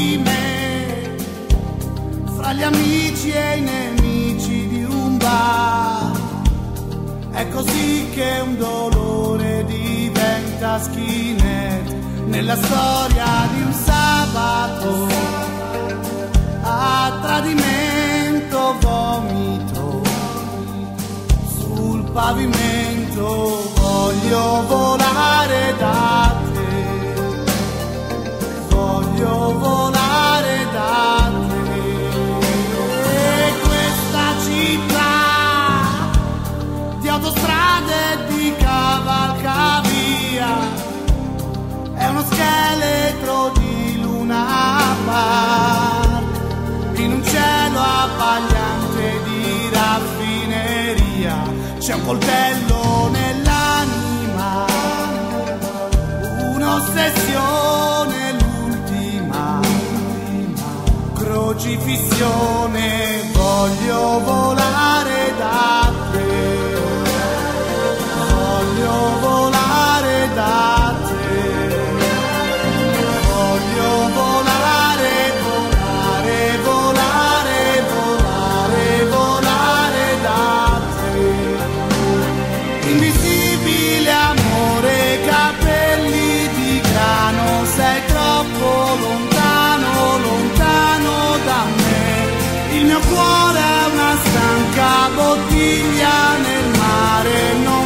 di me fra gli amici e i nemici di un bar. È così che un dolore diventa skinhead nella storia di un sabato. A tradimento vomito sul pavimento, voglio volare c'è un coltello nell'anima un'ossessione l'ultima crocifissione. Voglio volare troppo lontano, lontano da me. Il mio cuore è una stanca bottiglia nel mare. No